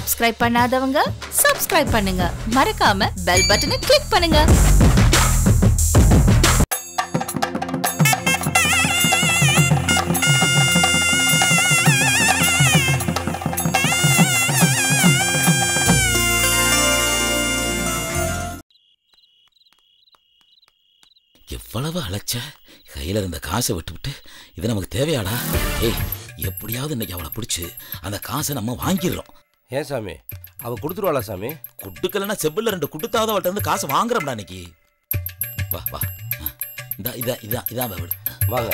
Subscribe பண்ணாதவங்க subscribe பண்ணுங்க. மறக்காம பெல் பட்டனை கிளிக் பண்ணுங்க. எவ்வளவு அழைச்ச கையில இருந்த காசை விட்டுவிட்டு இது நமக்கு தேவையாடா? ஏய் எப்படியாவது இன்னைக்கு அவளை பிடிச்சி அந்த காசை நம்ம வாங்கிடுறோம். ஏன் சாமி? அவ கொடுத்துருவாளா சாமி? குட்டுக்கலன்னா செப்பில் ரெண்டு குட்டுத்தாவது அவள்கிட்ட இருந்து காசு வாங்குறோம்டா இன்னைக்கு. வா வா. இதா இதா இதா இதான் வீடு. வாங்க.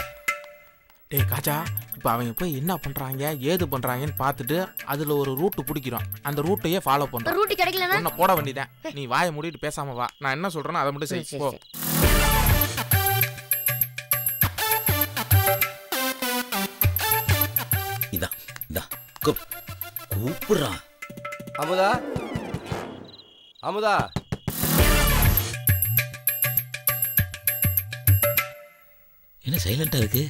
டேய் காஜா இப்போ அவங்க போய் என்ன பண்றாங்க ஏது பண்றாங்கன்னு பார்த்துட்டு அதுல ஒரு ரூட் பிடிக்கிறோம். அந்த ரூட்டையே ஃபாலோ பண்றோம். ரூட்டு கிடைக்கலனா உன்னை போட வேண்டியதான் நீ வாயை மூடிட்டு பேசாம வா. நான் என்ன சொல்றேனோ அதை மட்டும் செய். போ. இதான் இதா கூப் கூப்பிடுறான். அமுதா? அமுதா? என்ன சைலண்டா இருக்கு?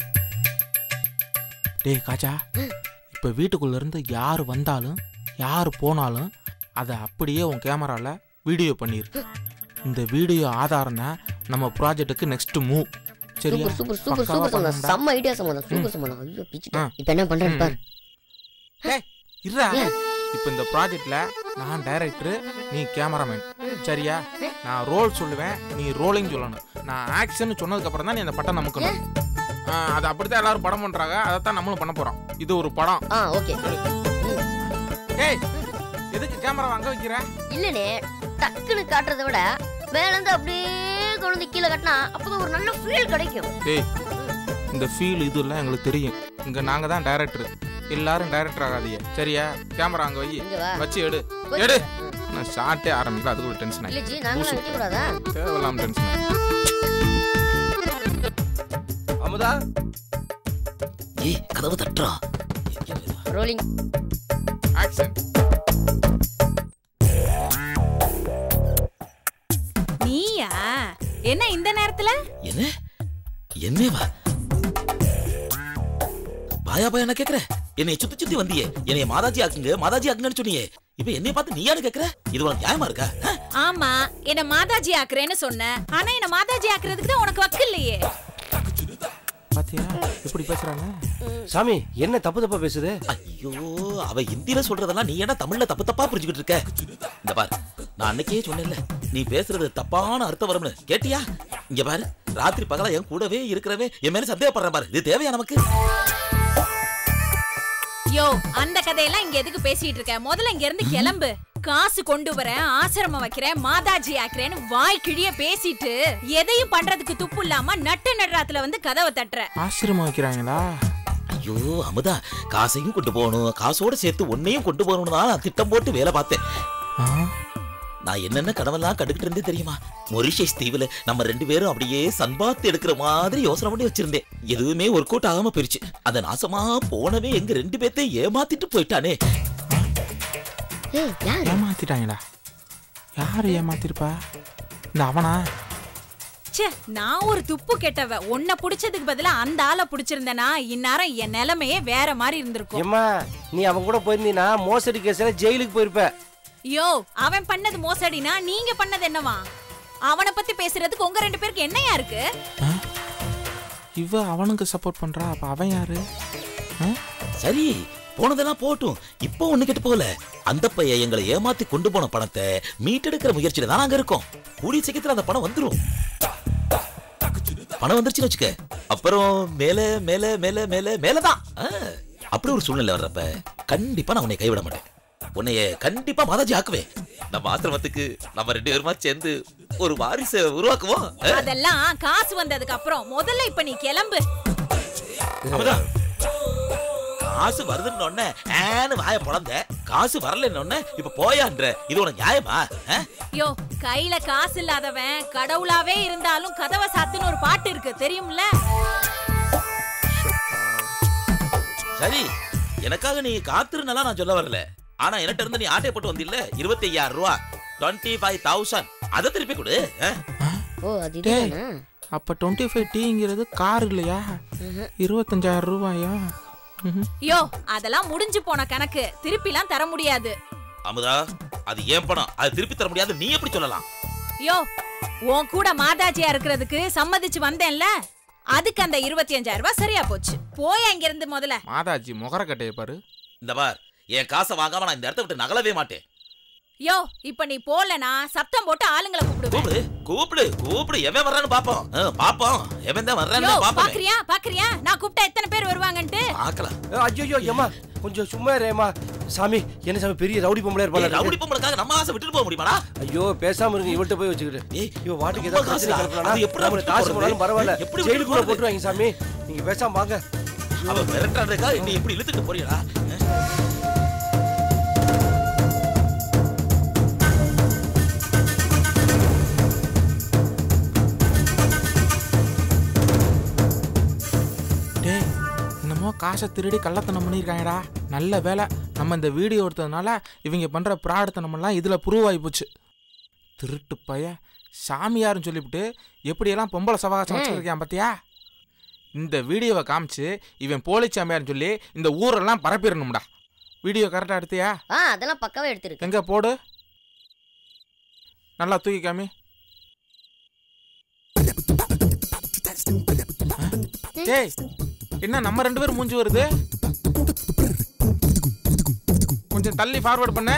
டேய் காஜா. இப்போ வீட்டுக்குள்ள இருந்து யார் வந்தாலும் யார் போனாலும் அதை அப்படியே உன் கேமரால வீடியோ பண்ணிரு. இந்த வீடியோ ஆதாரம் தான் நம்ம ப்ராஜெக்ட்டுக்கு நெக்ஸ்ட் மூவ் சரியா? சூப்பர் சூப்பர் சூப்பர் பண்ணணும்டா. செம்ம ஐடியா சம்பந்தம் சூப்பர் சம்பந்தம் ஐயோ பிச்சுட்டேன். இப்போ என்ன பண்றேன்னு பாரு. டேய் இருடா? இப்போ இந்த ப்ராஜெக்ட்ல நான் டைரக்டர் நீ கேமராமேன் சரியா? நான் ரோல் சொல்லுவேன் நீ ரோலிங் சொல்லணும். நான் ஆக்ஷன் சொன்னதுக்கு அப்புறம் தான் நீ அந்த பட்டம் நமக்கணும். அது அப்படித்தான் எல்லாரும் படம் பண்றாங்க. அதைத்தான் நம்மளும் பண்ண போறோம். இது ஒரு படம். ஆ ஓகே. ஏய் எதுக்கு கேமரா அங்க வைக்கிற? இல்லனே டக்குன்னு காட்டுறதை விட மேல இருந்து அப்படியே கொண்டு கீழே கட்டினா அப்பதான் ஒரு நல்ல ஃபீல் கிடைக்கும். டேய் இந்த ஃபீல் இதெல்லாம் எங்களுக்கு தெரியும். இங்க நாங்க தான் டைரக்டர் எல்லாரும் டைரக்டர் ஆகாதீங்க. சரியா? கேமரா அங்க வை. இங்க வா. வச்சு எடு. எடு. நான் ஷார்ட்டே ஆரம்பிக்கல அதுக்குள்ள டென்ஷன் இல்ல ஆகி தேவையில்லாம டென்ஷன் அமுதா? ஏய் கதவு தட்டுறா. ரோலிங் ஆக்ஷன் நீயா? என்ன இந்த நேரத்துல? என்ன? என்னவா பாயா பாயா என்ன கேக்குற? என்னைய சுத்தி சுத்தி வந்தியே. என்னைய மாதாஜி ஆக்குங்க மாதாஜி ஆக்குங்கன்னு சொன்னியே. இப்ப என்னைய பார்த்து நீ யாரு கேக்குற? இது உனக்கு நியாயமா இருக்கா? ஆமா என்ன மாதாஜி ஆக்குறேன்னு சொன்ன. ஆனா என்ன மாதாஜி ஆக்குறதுக்கு தான் உனக்கு வக்கு இல்லையே. பாத்தியா எப்படி பேசுறாங்க? சாமி என்ன தப்பு தப்பா பேசுது? ஐயோ அவ ஹிந்தில சொல்றதெல்லாம் நீ என்ன தமிழ்ல தப்பு தப்பா புரிஞ்சுக்கிட்டு இருக்க? இந்த பாரு நான் அன்னைக்கே சொன்னேன்ல நீ பேசுறது தப்பான அர்த்தம் வரும்னு. கேட்டியா? இங்க பாரு ராத்திரி பகலா என் கூடவே இருக்கிறவே என் மேல சந்தேகப்படுறேன் பாரு. இது தேவையா நமக்கு? யோ அந்த கதையெல்லாம் இங்க எதுக்கு பேசிட்டு இருக்க? முதல்ல இங்க இருந்து கிளம்பு. காசு கொண்டு வரேன் ஆசிரமம் வைக்கிறேன் மாதாஜி ஆக்குறேன்னு வாய் கிழிய பேசிட்டு எதையும் பண்றதுக்கு துப்பு இல்லாம நட்டு நடுறாத்துல வந்து கதவை தட்டுற. ஆசிரமம் வைக்கிறாங்களா? ஐயோ அமுதா காசையும் கொண்டு போகணும். காசோட சேர்த்து உன்னையும் கொண்டு போகணும்னு தான் திட்டம் போட்டு வேலை பார்த்தேன்? நான் என்னென்ன கடவெல்லாம் கண்டுகிட்டு இருந்தே தெரியுமா? மொரிஷியஸ் தீவுல நம்ம ரெண்டு பேரும் அப்படியே சன்பாத்து எடுக்கிற மாதிரி யோசனை பண்ணி வச்சிருந்தேன். எதுவுமே ஒர்க் அவுட் ஆகாம போயிருச்சு. அந்த நாசமா போனவே எங்க ரெண்டு பேர்த்தையும் ஏமாத்திட்டு போயிட்டானே. ஏமாத்திட்டாங்களா? யாரு ஏமாத்திருப்பா? இந்த அவனா? ச்சே நான் ஒரு துப்பு கெட்டவ. உன்னை புடிச்சதுக்கு பதிலா அந்த ஆளை புடிச்சிருந்தேனா? இந்நேரம் என் நிலைமையே வேற மாதிரி இருந்திருக்கும். ஏம்மா நீ அவன் கூட போயிருந்தீனா மோசடி கேஸ்ல ஜெயிலுக்கு போயிருப்ப. யோ அவன் பண்ணது மோசடினா நீங்க பண்ணது என்னவா? அவனை பத்தி பேசுறதுக்கு உங்க ரெண்டு பேருக்கு என்னையா இருக்கு? இவ அவனுக்கு சப்போர்ட் பண்றா அப்ப அவன் யாரு? சரி போனதெல்லாம் போட்டும். இப்போ ஒண்ணு கெட்டு போகல. அந்த பையன் எங்களை ஏமாத்தி கொண்டு போன பணத்தை மீட்டெடுக்கிற முயற்சியில தான் நாங்க இருக்கோம். கூடிய சீக்கிரத்துல அந்த பணம் வந்துரும். பணம் வந்துருச்சுன்னு வச்சுக்க. அப்புறம் மேல மேல மேல மேல மேலதான் ஆ, அப்படி ஒரு சூழ்நிலை வர்றப்ப கண்டிப்பா நான் உன்னை கைவிட மாட்டேன். உன்னைய கண்டிப்பா மாதாஜி ஆக்குவேன். நம்ம ஆசிரமத்துக்கு நம்ம ரெண்டு பேருமா சேர்ந்து ஒரு வாரிசை உருவாக்குவோம்? அதெல்லாம் காசு வந்ததுக்கு அப்புறம் முதல்ல இப்ப நீ கிளம்பு. காசு வருதுன்னு ஏன்னு வாய பொழந்த. காசு வரலன்னு இப்ப போயான்ற இது உனக்கு நியாயமா? யோ கையில காசு இல்லாதவன் கடவுளாவே இருந்தாலும் கதவை சாத்துன்னு ஒரு பாட்டு இருக்கு தெரியும்ல? சரி எனக்காக நீ காத்திருந்தலாம் நான் சொல்ல வரல. ஆனா என்கிட்ட இருந்து நீ ஆட்டை போட்டு வந்தில்ல? இருபத்தி ஐயாயிரம் ரூபா டுவெண்ட்டி ஃபைவ் தௌசண்ட் அதை திருப்பி கொடு? ஓ அது அப்ப டுவெண்ட்டி ஃபைவ் டீங்கிறது கார் இல்லையா? இருபத்தஞ்சாயிரம் ரூபாயா. யோ அதெல்லாம் முடிஞ்சு போன கணக்கு. திருப்பிலாம் தர முடியாது. அமுதா அது ஏன் பணம்? அது திருப்பி தர முடியாது. நீ எப்படி சொல்லலாம்? யோ உன் கூட மாதாஜியா இருக்கிறதுக்கு சம்மதிச்சு வந்தேன்ல? அதுக்கு அந்த இருபத்தி அஞ்சாயிரம் ரூபாய் சரியா போச்சு. போய் அங்க இருந்து முதல்ல. மாதாஜி முகர கட்டையை பாரு. இந்த பார் என் காசை வாங்காம நான் இந்த இடத்த விட்டு நகலவே மாட்டேன். யோ இப்ப நீ போலனா சத்தம் போட்டு ஆளுங்களை கூப்பிடுவேன் கூப்பிடு கூப்பிடு கூப்பிடு. எவன் வர்றான்னு பாப்போம். பாப்போம். எவன் தான் வர்றான்னு பாப்போம். பாக்குறியா? பாக்குறியா? நான் கூப்பிட்டா எத்தனை பேர் வருவாங்கன்ட்டு? பாக்கலாம். ஐயோ ஏமா கொஞ்சம் சும்மா ரேமா சாமி என்ன சாமி பெரிய ரவுடி பொம்பளை இருப்பாங்க ரவுடி பொம்பளுக்காக நம்ம ஆசை விட்டுட்டு போக முடியுமாடா? ஐயோ பேசாம இருங்க இவள்கிட்ட போய் வச்சுக்கிட்டு ஏய், இவ வாட்டுக்கு ஏதாவது அது எப்படிடா நம்மள விட்டு காசு? போனாலும் பரவாயில்ல. எப்படி ஜெயிலுக்குள்ள? போட்டுருவாங்க சாமி. நீங்க பேசாம வாங்க. அவன் மிரட்டான்றக்கா நீ எப்படி இழுத்துட்டு போறியடா என்னமோ காசை திருடி கள்ளத்தனம் பண்ணியிருக்காங்கடா. நல்ல வேலை நம்ம இந்த வீடியோ எடுத்ததுனால இவங்க பண்ணுற பிராடத்தனமெல்லாம் இதில் ப்ரூவ் ஆகி போச்சு. திருட்டு பைய சாமியார்னு சொல்லிவிட்டு எப்படியெல்லாம் பொம்பளை சவகாசம் வச்சுருக்கேன் பார்த்தியா இந்த வீடியோவை காமிச்சு இவன் போலி சாமியார்னு சொல்லி இந்த ஊரெல்லாம் பரப்பிடணும்டா. வீடியோ கரெக்டாக எடுத்தியா? ஆ அதெல்லாம் பக்காவே எடுத்திருக்கு. எங்க போடு. நல்லா தூக்கி காமி. டேய் என்ன நம்ம ரெண்டு பேரும் மூஞ்சி வருது கொஞ்சம் தள்ளி ஃபார்வர்ட் பண்ண?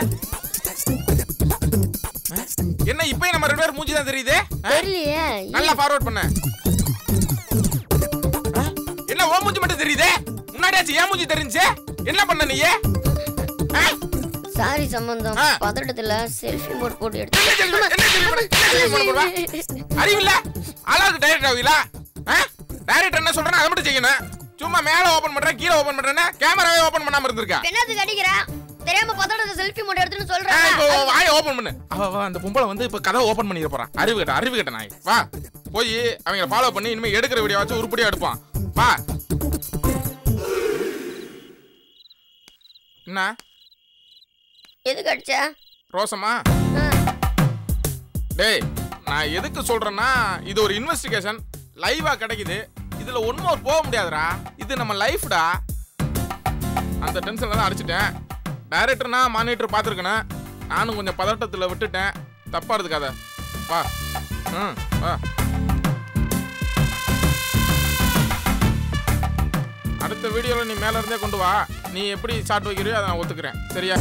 என்ன இப்பயும் நம்ம ரெண்டு பேரும் மூஞ்சி தான் தெரியுது? தெரியலையே நல்லா ஃபார்வர்ட் பண்ண? என்ன ஓ மூஞ்சி மட்டும் தெரியுதே முன்னாடியாச்சும் ஏன் மூஞ்சி தெரிஞ்சு என்ன பண்ண நீ? சாரி சம்பந்தம். பதட்டத்துல செல்ஃபி மோட் போட்டு? எடுத்து அறிவில்ல ஆளாவுக்கு டைரக்ட் ஆகுங்களா டைரக்ட் என்ன சொல்றேன் அதை மட்டும் செய்யணும் சும்மா மேல ஓபன் பண்றேன் கீழே ஓபன் பண்றேன்னா கேமராவே ஓபன் பண்ணாம இருந்திருக்கா? என்னத்துக்கு அடிக்கிற தெரியாம பதட்டத்தை செல்ஃபி மோட் எடுத்துன்னு சொல்றேன் இப்போ வாயை ஓபன் பண்ணு. அவ அந்த பொம்பளை வந்து இப்ப கதவை ஓபன் பண்ணிட போறான் அறிவு கட்ட அறிவு கட்ட நாய். வா போய் அவங்கள ஃபாலோ பண்ணி இனிமே எடுக்கிற வீடியோ வச்சு உருப்படியா எடுப்பான். வா. என்ன? எதுக்கு அடிச்ச? ரோசமா. டேய் நான் எதுக்கு சொல்றேன்னா இது ஒரு இன்வெஸ்டிகேஷன் லைவா கிடைக்குது. இதுல ஒன்றும் மோர் போக முடியாதுடா. இது நம்ம லைஃப்டா அந்த டென்ஷன்ல தான் அடிச்சிட்டேன். டைரக்டர்னா மானிட்டர் பார்த்துருக்கேன். நானும் கொஞ்சம் பதட்டத்தில் விட்டுட்டேன். தப்பா இருக்காத வா. ம் வா. அடுத்த வீடியோவில் நீ மேலே இருந்தே கொண்டு வா. நீ எப்படி ஷார்ட் வைக்கிறியோ அதை நான் ஒத்துக்கிறேன். சரியா?